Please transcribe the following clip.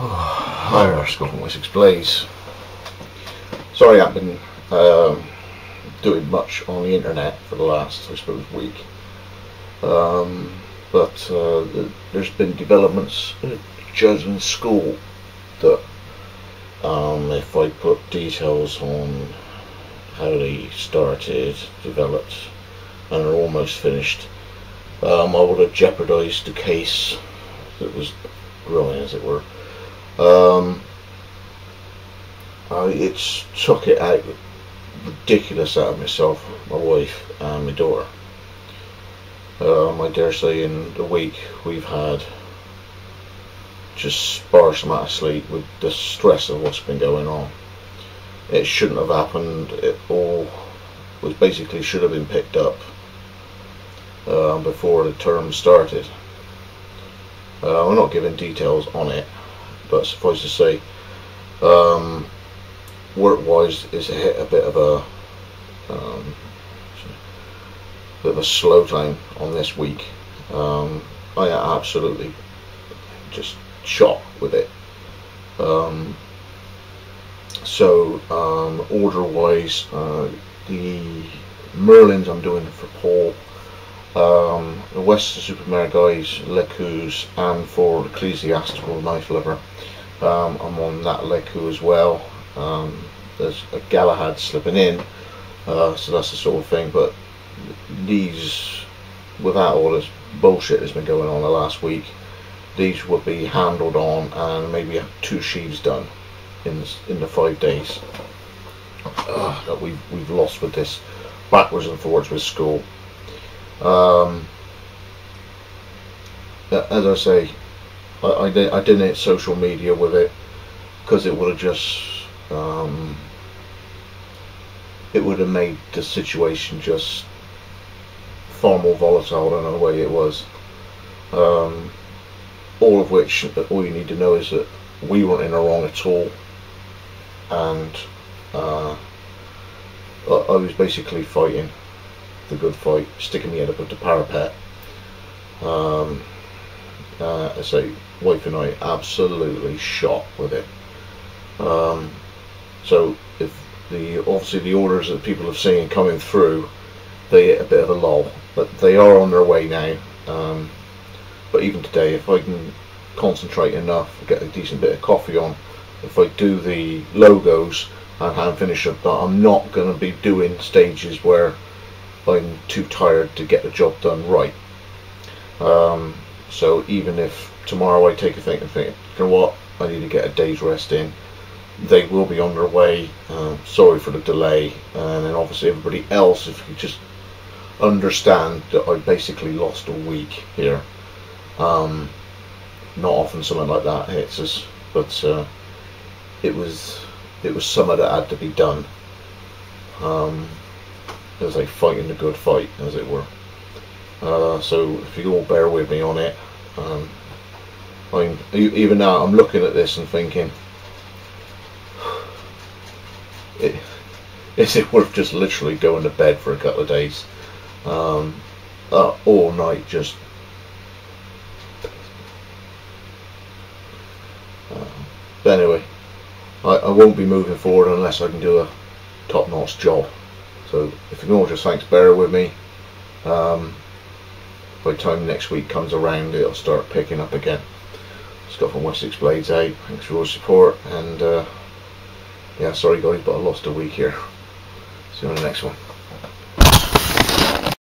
Scott from Wessex Blades. Sorry I haven't been um, doing much on the internet for the last, I suppose, week. Um, but uh, the, there's been developments at Jesmond School that um, if I put details on how they started, developed, and are almost finished, um, I would have jeopardised the case that was growing, as it were. Um, I, it's took it out ridiculous out of myself, my wife, and my daughter. Um, I dare say in the week we've had just sparse amount of sleep with the stress of what's been going on. It shouldn't have happened. It all was basically should have been picked up um, before the term started. Uh, I'm not giving details on it, but suffice to say, um, work-wise, it's hit a bit of a um, bit of a slow time on this week. Um, I am absolutely just shot with it. Um, so um, order-wise, uh, the Merlins I'm doing for Paul um, the Weston-super-Mare guys, Leukus, and for Ecclesiastical Knife Lover. Um, I'm on that Leuku as well. Um, there's a Galahad slipping in, uh, so that's the sort of thing. But these, without all this bullshit that's been going on the last week, these will be handled on and maybe two sheaves done in in the five days uh, that we've we've lost with this backwards and forwards with school. Um, as I say, I, I, I didn't hit social media with it because it would have just um, it would have made the situation just far more volatile than the way it was. Um, all of which, all you need to know is that we weren't in the wrong at all, and uh, I was basically fighting the good fight, sticking my head up at the parapet. Um, uh, I say, wife and I absolutely shot with it. Um, so if the obviously the orders that people have seen coming through, they hit a bit of a lull, but they are on their way now. Um, but even today, if I can concentrate enough, get a decent bit of coffee on, if I do the logos and hand finish up, but I'm not going to be doing stages where I'm too tired to get the job done right. Um, so even if tomorrow I take a think and think, you know what, I need to get a day's rest in, they will be on their way. Uh, sorry for the delay, and then obviously everybody else, if you just understand that I basically lost a week here. Um, not often something like that hits us, but uh, it was it was something that had to be done. Um, as a fighting the good fight, as it were. Uh, so if you all bear with me on it, um, I'm even now I'm looking at this and thinking, it, is it worth just literally going to bed for a couple of days, um, uh, all night just. Uh, but anyway, I, I won't be moving forward unless I can do a top-notch job. So if you can all just thanks bear with me. Um, by the time next week comes around it'll start picking up again. Scott from Wessex Blades out. Thanks for your support and uh, yeah sorry guys but I lost a week here. See you on the next one.